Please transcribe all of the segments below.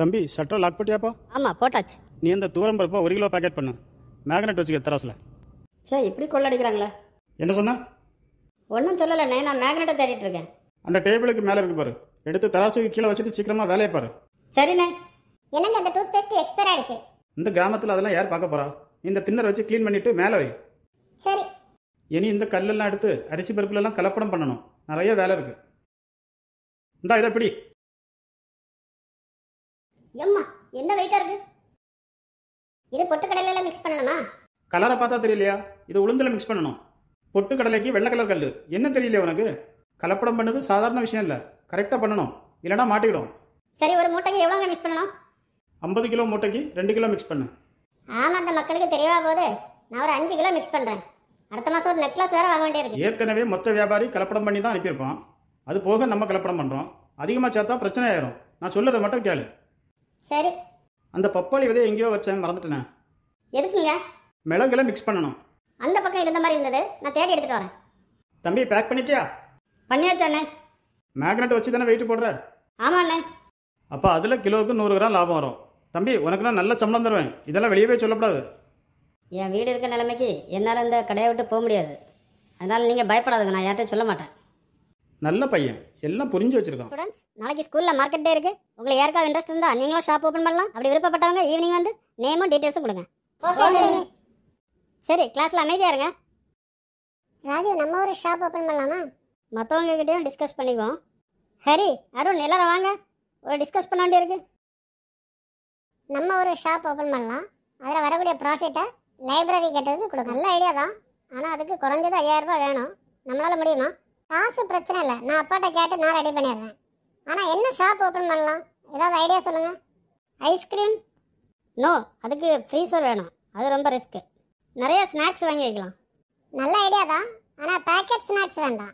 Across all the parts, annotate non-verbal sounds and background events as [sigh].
தம்பி shutter lock பண்ணியாப்பா ஆமாம் போட்டாச்சு. நீ இந்த தூரம் பருப்பா ஒரு கிலோ பேக்கெட் பண்ணு. மேக்னெட் வச்சுக்க தராசில் சே இப்படி கொள்ளடிக்கிறாங்களே. என்ன சொன்ன? ஒன்றும் சொல்லலைண்ணே நான் மேக்னெட்டை தேடிட்டு இருக்கேன். அந்த டேபிளுக்கு மேலே இருக்கு பாரு. எடுத்து தராசுக்கு கீழே வச்சுட்டு சீக்கிரமா வேலையை பாரு. சரிண்ணே என்னங்க அந்த டூத் பேஸ்ட் எக்ஸ்பயர் ஆயிடுச்சு? இந்த கிராமத்தில் அதெல்லாம் யார் பார்க்க போறா? இந்த திண்ணரை வச்சு க்ளீன் பண்ணிட்டு மேலே வை. சரி. இனி இந்த கல்லெல்லாம் எடுத்து அரிசி பருப்புலலாம் கலப்படம் பண்ணணும். நிறைய வேலை இருக்கு. இந்தா இதை பிடி. எம்மா என்ன வெயிட்டா இருக்கு? இது பொட்டுக்கடலையில மிக்ஸ் பண்ணணுமா? கலரை பார்த்தா தெரியலையா? இது உளுந்துல மிக்ஸ் பண்ணணும். பொட்டு கடலைக்கு வெள்ளை கலர் கல் என்ன தெரியலையா உனக்கு? கலப்படம் பண்ணது சாதாரண விஷயம் இல்லை. கரெக்டாக பண்ணணும். இல்லைனா மாட்டிக்கிடும் சரி ஒரு மூட்டைக்கு எவ்வளோங்க மிக்ஸ் பண்ணணும்? ஐம்பது கிலோ மூட்டைக்கு ரெண்டு கிலோ மிக்ஸ் பண்ணு. ஆமா அந்த மக்களுக்கு தெரியவா போகுது? நான் ஒரு அஞ்சு கிலோ மிக்ஸ் பண்றேன். அடுத்த மாசம் ஒரு நெக்லஸ் வேற வாங்க வேண்டியிருக்கு. ஏற்கனவே மொத்த வியாபாரி கலப்படம் பண்ணி தான் அனுப்பியிருப்பான். அது போக நம்ம கலப்படம் பண்ணுறோம் அதிகமாக சேர்த்தா பிரச்சனை ஆயிரும். நான் சொல்லதை மட்டும் கேளு. சரி. அந்த பப்பாளி விதையை எங்கேயோ வச்சேன் மறந்துட்டேனே. எதுக்குங்க? மிளகுல மிக்ஸ் பண்ணணும். அந்த பக்கம் இருந்த மாதிரி இருந்தது. நான் தேடி எடுத்துட்டு வரேன். தம்பி பேக் பண்ணிட்டியா? பண்ணியாச்சு அண்ணே. மேக்னெட் வச்சு தானே வெயிட் போடுற? ஆமாம் அண்ணே. அப்போ அதில் கிலோவுக்கு நூறு கிராம் லாபம் வரும். தம்பி உனக்குலாம் நல்ல சம்பளம் தருவேன். இதெல்லாம் வெளியே போய் சொல்லக்கூடாது என் வீடு இருக்க நிலைமைக்கு என்னால் இந்த கடையை விட்டு போக முடியாது. அதனால் நீங்கள் பயப்படாதுங்க. நான் யார்ட்டையும் சொல்ல மாட்டேன். நல்ல பையன். எல்லாம் புரிஞ்சு வச்சிருக்கான். ஸ்டூடெண்ட்ஸ் நாளைக்கு ஸ்கூல்ல மார்க்கெட் டே இருக்கு. உங்களுக்கு யாருக்காவது இன்ட்ரெஸ்ட் இருந்தா நீங்களும் ஷாப் ஓபன் பண்ணலாம். அப்படி விருப்பப்பட்டவங்க ஈவினிங் வந்து நேமும் டீடைல்ஸும் கொடுங்க. சரி கிளாஸ்ல அமைதியா இருங்க. ராஜு நம்ம ஒரு ஷாப் ஓபன் பண்ணலாமா? மற்றவங்க கிட்டேயும் டிஸ்கஸ் பண்ணிக்குவோம். ஹரி அருண் எல்லாரும் வாங்க. ஒரு டிஸ்கஸ் பண்ண வேண்டியிருக்கு. நம்ம ஒரு ஷாப் ஓபன் பண்ணலாம். அதில் வரக்கூடிய ப்ராஃபிட்டை லைப்ரரி கட்டுறதுக்கு கொடுக்கும் நல்ல ஐடியா தான். ஆனால் அதுக்கு குறைஞ்சது ஐயாயிரம் ரூபாய் வேணும். நம்மளால முடியுமா? காசு பிரச்சனை இல்லை. நான் அப்பாட்ட கேட்டு நான் ரெடி பண்ணிடுறேன். ஆனால் என்ன ஷாப் ஓப்பன் பண்ணலாம்? ஏதாவது ஐடியா சொல்லுங்கள் ஐஸ்கிரீம் நோ அதுக்கு ஃப்ரீசர் வேணும். அது ரொம்ப ரிஸ்க்கு நிறைய ஸ்நாக்ஸ் வாங்கி வைக்கலாம். நல்ல ஐடியா தான். ஆனால் பேக்கெட் ஸ்நாக்ஸ் வேண்டாம்.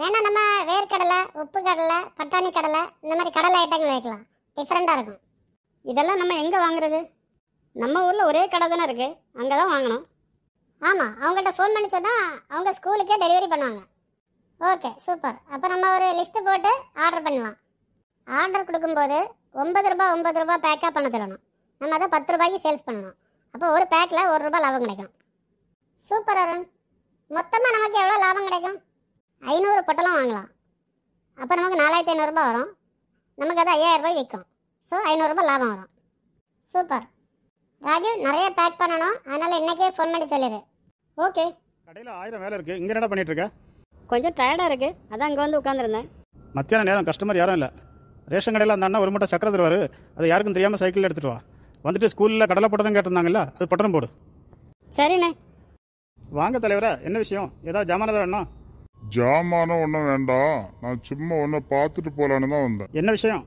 வேணால் நம்ம வேர்க்கடலை உப்பு கடலை பட்டாணி கடலை இந்த மாதிரி கடலை ஐட்டங்கள் வைக்கலாம். டிஃப்ரெண்ட்டாக இருக்கும். இதெல்லாம் நம்ம எங்கே வாங்குறது? நம்ம ஊரில் ஒரே கடை தானே இருக்குது அங்கே தான் வாங்கணும். ஆமாம் அவங்கள்ட்ட ஃபோன் பண்ணி சொன்னால் அவங்க ஸ்கூலுக்கே டெலிவரி பண்ணுவாங்க. Okay super. அப்போ நம்ம ஒரு லிஸ்ட்டு போட்டு ஆர்டர் பண்ணலாம். ஆர்டர் கொடுக்கும்போது ஒன்பது ரூபாய் ஒன்பது ரூபாய் பேக்காக பண்ண சொல்லணும். நம்ம அதை பத்து ரூபாய்க்கு சேல்ஸ் பண்ணணும். அப்போ ஒரு பேக்கில் ஒரு ரூபாய் லாபம் கிடைக்கும். சூப்பர் அருண். மொத்தமாக நமக்கு எவ்வளோ லாபம் கிடைக்கும்? ஐநூறு பொட்டலம் வாங்கலாம். அப்போ நமக்கு நாலாயிரத்தி ஐநூறுரூபா வரும். நமக்கு அது ஐயாயிரம் ரூபாய் விற்கும். ஸோ ஐநூறுரூபா லாபம் வரும். சூப்பர். ராஜு நிறைய பேக் பண்ணணும். அதனால் இன்றைக்கே ஃபோன் பண்ணி சொல்லிடு. ஓகே கடையில் ஆயிரம் வேலை இருக்கு. இங்கே என்னடா பண்ணிட்டு இருக்க? கொஞ்சம் டயர்டாக இருக்குது அதான் இங்கே வந்து உட்காந்துருந்தேன் மத்தியான நேரம் கஸ்டமர் யாரும் இல்லை. ரேஷன் கடையில் அந்த அண்ணா ஒரு மூட்டை சக்கரை தருவார். அது யாருக்கும் தெரியாமல் சைக்கிள் எடுத்துட்டு வா. வந்துட்டு ஸ்கூலில் கடலை பட்டணம் கேட்டிருந்தாங்கல்ல அது பட்டணம் போடு. சரிண்ணே. வாங்க தலைவரா என்ன விஷயம்? ஏதாவது ஜாமானதா வேணும்? ஜாமானம் ஒன்றும் வேண்டாம். நான் சும்மா ஒன்றை பார்த்துட்டு போலான்னு தான் வந்தேன். என்ன விஷயம்?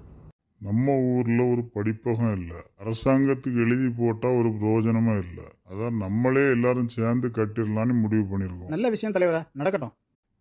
நம்ம ஊரில் ஒரு படிப்பகம் இல்லை. அரசாங்கத்துக்கு எழுதி போட்டால் ஒரு பிரயோஜனமும் இல்லை. அதான் நம்மளே எல்லாரும் சேர்ந்து கட்டிடலான்னு முடிவு பண்ணியிருக்கோம். நல்ல விஷயம் தலைவரா நடக்கட்டும்.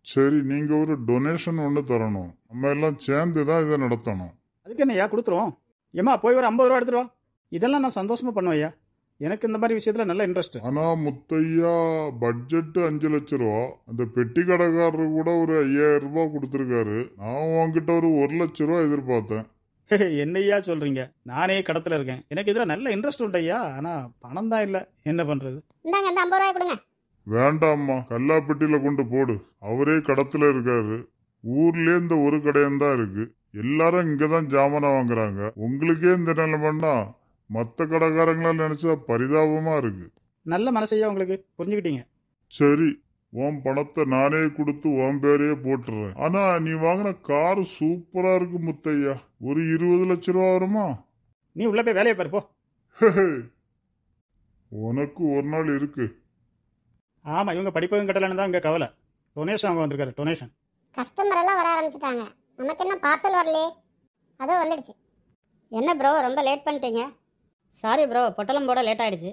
சரி நீங்கள் ஒரு டொனேஷன் ஒன்று தரணும். நம்ம எல்லாம் சேர்ந்து தான் இதை நடத்தணும். அதுக்கு என்னய்யா கொடுத்துருவோம் ஏம்மா போய் ஒரு ஐம்பது ரூபா எடுத்துட்டு வா. இதெல்லாம் நான் சந்தோஷமா பண்ணுவேன் ஐயா. எனக்கு இந்த மாதிரி விஷயத்துல நல்ல இன்ட்ரெஸ்ட் ஆனால் முத்தையா பட்ஜெட் அஞ்சு லட்ச ரூபா. அந்த பெட்டி கடைக்காரரு கூட ஒரு ஐயாயிரம் ரூபாய் கொடுத்துருக்காரு. நான் உன்கிட்ட ஒரு ஒரு லட்ச ரூபா எதிர்பார்த்தேன். [laughs] என்னய்யா சொல்றீங்க? நானே கடத்துல இருக்கேன். எனக்கு இதுல நல்ல இன்ட்ரெஸ்ட் உண்டு ஐயா. ஆனா பணம் தான் இல்ல. என்ன பண்றது? இந்தாங்க இந்த ஐம்பது ரூபாய் கொடுங்க. வேண்டாம்மா கல்லாப்பெட்டியில கொண்டு போடு. அவரே கடத்துல இருக்காரு. ஊர்லயே இந்த ஒரு கடையன் தான் இருக்கு. எல்லாரும் இங்க தான் ஜாமான் வாங்குறாங்க. உங்களுக்கே இந்த நிலைமைன்னா மற்ற கடைக்காரங்களா நினைச்சா பரிதாபமா இருக்கு. நல்ல மனசையா உங்களுக்கு புரிஞ்சுக்கிட்டீங்க. சரி உன் பணத்தை நானே கொடுத்து உன் பேரையே போட்டுறேன். ஆனா நீ வாங்கின கார் சூப்பரா இருக்கு முத்தையா. ஒரு இருபது லட்ச ரூபா வருமா? நீ உள்ள போய் வேலையை பாரு போ. [laughs] உனக்கு ஒரு நாள் இருக்கு. ஆமா இவங்க படிப்பதும் கட்டலன்னு தான் இங்கே கவலை. டொனேஷன் அவங்க வந்திருக்காரு டொனேஷன் கஸ்டமர் எல்லாம் வர ஆரம்பிச்சிட்டாங்க. நமக்கு என்ன பார்சல் வரலையே? அதோ வந்துடுச்சு. என்ன ப்ரோ ரொம்ப லேட் பண்ணிட்டீங்க? சாரி ப்ரோ பொட்டலம் போட லேட் ஆயிடுச்சு.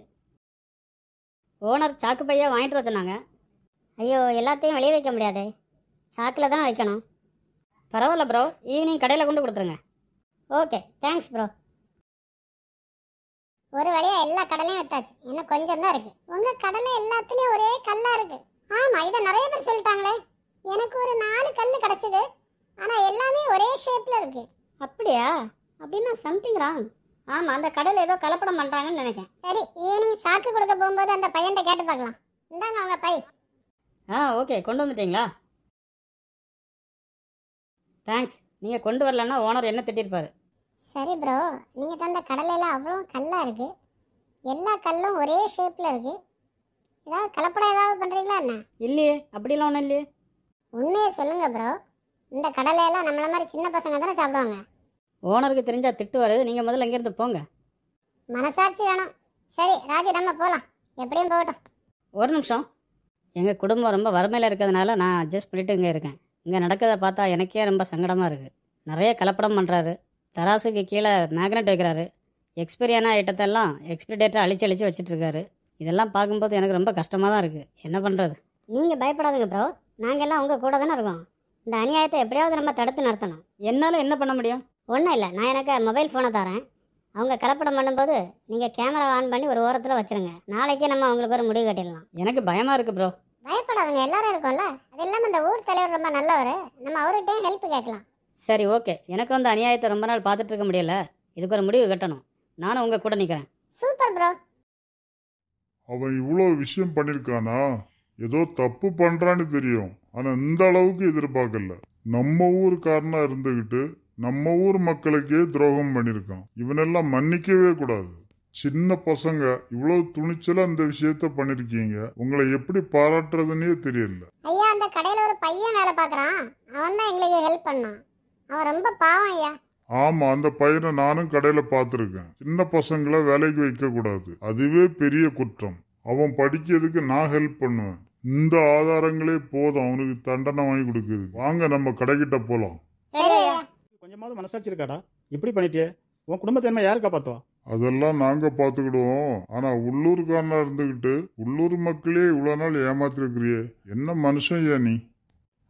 ஓனர் சாக்கு பையா வாங்கிட்டு வர சொன்னாங்க. ஐயோ எல்லாத்தையும் வெளியே வைக்க முடியாதே. சாக்கில் தான் வைக்கணும். பரவாயில்ல ப்ரோ ஈவினிங் கடையில் கொண்டு கொடுத்துருங்க. ஓகே தேங்க்ஸ் ப்ரோ ஒரு வழியா எல்லா கடலையும் வித்தாச்சு இன்னும் கொஞ்சம் தான் இருக்கு. உங்க கடலை எல்லாத்துலயும் ஒரே கல்லா இருக்கு. ஆமா இத நிறைய பேர் சொல்லிட்டாங்களே. எனக்கு ஒரு நாலு கல் கிடைச்சது. ஆனா எல்லாமே ஒரே ஷேப்ல இருக்கு. அப்படியா? அப்படின்னா சம்திங் ராங் ஆமாம் அந்த கடையில் ஏதோ கலப்படம் பண்ணுறாங்கன்னு நினைக்கிறேன். சரி ஈவினிங் சாக்கு கொடுக்க போகும்போது அந்த பையன்கிட்ட கேட்டு பார்க்கலாம். இந்தாங்க அவங்க பை. ஆ ஓகே கொண்டு வந்துட்டீங்களா? தேங்க்ஸ் நீங்கள் கொண்டு வரலன்னா ஓனர் என்ன திட்டிருப்பாரு? சரி ப்ரோ நீங்கள் தந்த கடலையில அவ்வளோ கல்லாக இருக்குது எல்லா கல்லும் ஒரே ஷேப்பில் இருக்குது ஏதாவது கலப்படம் ஏதாவது பண்ணுறீங்களா என்ன? இல்லையே அப்படிலாம் ஒன்றும் இல்லையே. உண்மையை சொல்லுங்கள் ப்ரோ இந்த கடலையெல்லாம் நம்மள மாதிரி சின்ன பசங்க தானே சாப்பிடுவாங்க. ஓனருக்கு தெரிஞ்சா திட்டுவாரு நீங்கள் முதல்ல இங்கேருந்து போங்க. மனசாட்சி வேணும். சரி ராஜி நம்ம போகலாம் எப்படியும் போகட்டும். ஒரு நிமிஷம். எங்கள் குடும்பம் ரொம்ப வறுமையில் இருக்கிறதுனால நான் அட்ஜஸ்ட் பண்ணிட்டு இங்கே இருக்கேன். இங்கே நடக்கிறத பார்த்தா எனக்கே ரொம்ப சங்கடமாக இருக்குது நிறைய கலப்படம் பண்ணுறாரு தராசுக்கு கீழே மேக்னெட் வைக்கிறாரு. எக்ஸ்பைரியான ஐட்டத்தெல்லாம் எக்ஸ்பிரி டேட்டை அழிச்சு அழிச்சு வச்சுட்டு இருக்காரு இதெல்லாம் பார்க்கும்போது எனக்கு ரொம்ப கஷ்டமாக தான் இருக்குது என்ன பண்ணுறது நீங்கள் பயப்படாதுங்க ப்ரோ நாங்கள் எல்லாம் உங்கள் கூட தானே இருக்கோம். இந்த அநியாயத்தை எப்படியாவது நம்ம தடுத்து நிறுத்தணும். என்னால் என்ன பண்ண முடியும்? ஒன்றும் இல்லை. நான் எனக்கு மொபைல் ஃபோனை தரேன். அவங்க கலப்படம் பண்ணும்போது நீங்கள் கேமரா ஆன் பண்ணி ஒரு ஓரத்தில் வச்சிருங்க. நாளைக்கே நம்ம அவங்களுக்கு ஒரு முடிவு கட்டிடலாம். எனக்கு பயமாக இருக்குது ப்ரோ பயப்படாதுங்க. எல்லாரும் இருக்கோம்ல. அது இல்லாமல் இந்த ஊர் தலைவர் ரொம்ப நல்லவர். நம்ம அவர்கிட்டயும் ஹெல்ப் கேட்கலாம். சரி ஓகே. எனக்கு வந்து அநியாயத்தை ரொம்ப நாள் பார்த்துட்டு இருக்க முடியல. இதுக்கு ஒரு முடிவு கட்டணும். நானும் உங்கள் கூட நிற்கிறேன் சூப்பர் ப்ரோ. அவன் இவ்வளோ விஷயம் பண்ணியிருக்கானா ஏதோ தப்பு பண்றான்னு தெரியும். ஆனா இந்த அளவுக்கு எதிர்பார்க்கல. நம்ம ஊருக்காரனா இருந்துகிட்டு நம்ம ஊர் மக்களுக்கே துரோகம் பண்ணியிருக்கான் இவனெல்லாம் மன்னிக்கவே கூடாது. சின்ன பசங்க இவ்வளவு துணிச்சலா இந்த விஷயத்த பண்ணிருக்கீங்க. உங்களை எப்படி பாராட்டுறதுன்னே தெரியல. ஐயா அந்த கடையில் ஒரு பையன் வேலை பார்க்குறான். அவன் தான் எங்களுக்கு ஹெல்ப் பண்ணான். அவன் ரொம்ப பாவம் ஐயா. ஆமா அந்த பையனை நானும் கடையில பார்த்துருக்கேன். சின்ன பசங்களை வேலைக்கு வைக்க கூடாது. அதுவே பெரிய குற்றம். அவன் படிக்கிறதுக்கு நான் ஹெல்ப் பண்ணுவேன். இந்த ஆதாரங்களே போதும். அவனுக்கு தண்டனை வாங்கி கொடுக்குது. வாங்க நம்ம கடைக்கிட்ட போலாம். சரி ஐயா. கொஞ்சமாவது மனசாட்சி இருக்காடா இப்படி பண்ணிட்டியே? உன் குடும்பத்தை என்ன யாரு காப்பாத்துவா அதெல்லாம் நாங்க பாத்துக்கிடுவோம் ஆனா உள்ளூர்காரனா இருந்துகிட்டு உள்ளூர் மக்களே இவ்வளவு நாள் ஏமாத்திருக்கிறியே. என்ன மனுஷன் ஏன் நீ?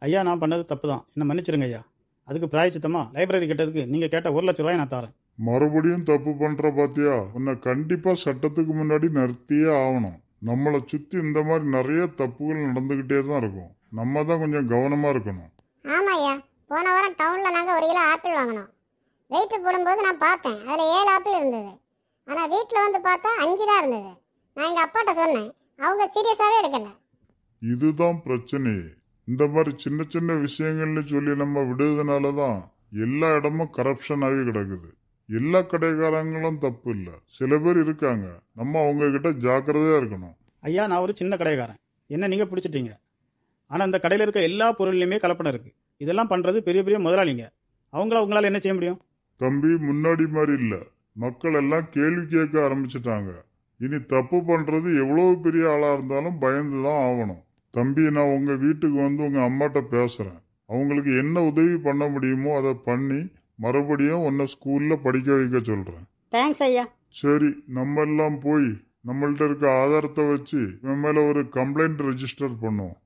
ஐயா நான் பண்ணது தப்பு தான் என்ன மன்னிச்சிருங்க ஐயா. அதுக்கு பிராயச்சித்தமா லைப்ரரி கட்டதுக்கு நீங்க கேட்ட ஒரு லட்ச ரூபாய் நான் தரேன் மறுபடியும் தப்பு பண்ற பாத்தியா? உன்னை கண்டிப்பா சட்டத்துக்கு முன்னாடி நிறுத்தியே ஆகணும். நம்மளை சுத்தி இந்த மாதிரி நிறைய தப்புகள் நடந்துகிட்டே தான் இருக்கும். நம்ம தான் கொஞ்சம் கவனமா இருக்கணும். ஆமாம் ஐயா. போன வாரம் டவுனில் நாங்கள் ஒரு கிலோ ஆப்பிள் வாங்கினோம். வெயிட்டு போடும்போது நான் பார்த்தேன். அதில் ஏழு ஆப்பிள் இருந்தது. ஆனால் வீட்டில் வந்து பார்த்தா அஞ்சு தான் இருந்தது. நான் எங்கள் அப்பாட்ட சொன்னேன். அவங்க சீரியஸாகவே எடுக்கல. இதுதான் பிரச்சனையே. இந்த மாதிரி சின்ன சின்ன விஷயங்கள்னு சொல்லி நம்ம விடுறதுனால தான் எல்லா இடமும் கரப்ஷன் ஆகி கிடக்குது. எல்லா கடைக்காரங்களும் தப்பு இல்லை. சில பேர் இருக்காங்க. நம்ம அவங்க கிட்ட ஜாக்கிரதையா இருக்கணும். ஐயா நான் ஒரு சின்ன கடைக்காரன். என்ன நீங்க பிடிச்சிட்டீங்க. ஆனா இந்த கடையில இருக்க எல்லா பொருள்லையுமே கலப்படம் இருக்கு. இதெல்லாம் பண்றது பெரிய பெரிய முதலாளிங்க. அவங்கள அவங்களால என்ன செய்ய முடியும்? தம்பி முன்னாடி மாதிரி இல்ல. மக்கள் எல்லாம் கேள்வி கேட்க ஆரம்பிச்சிட்டாங்க. இனி தப்பு பண்றது எவ்வளவு பெரிய ஆளா இருந்தாலும் பயந்து தான் ஆகணும். தம்பி நான் உங்க வீட்டுக்கு வந்து உங்க அம்மாட்ட பேசுறேன். அவங்களுக்கு என்ன உதவி பண்ண முடியுமோ அதை பண்ணி மறுபடியும் உன்னை ஸ்கூல்ல படிக்க வைக்க சொல்றேன். தேங்க்ஸ் ஐயா. சரி நம்ம எல்லாம் போய் நம்மள்ட்ட இருக்க ஆதாரத்தை வச்சு இவன் மேல ஒரு கம்ப்ளைண்ட் ரெஜிஸ்டர் பண்ணுவோம்.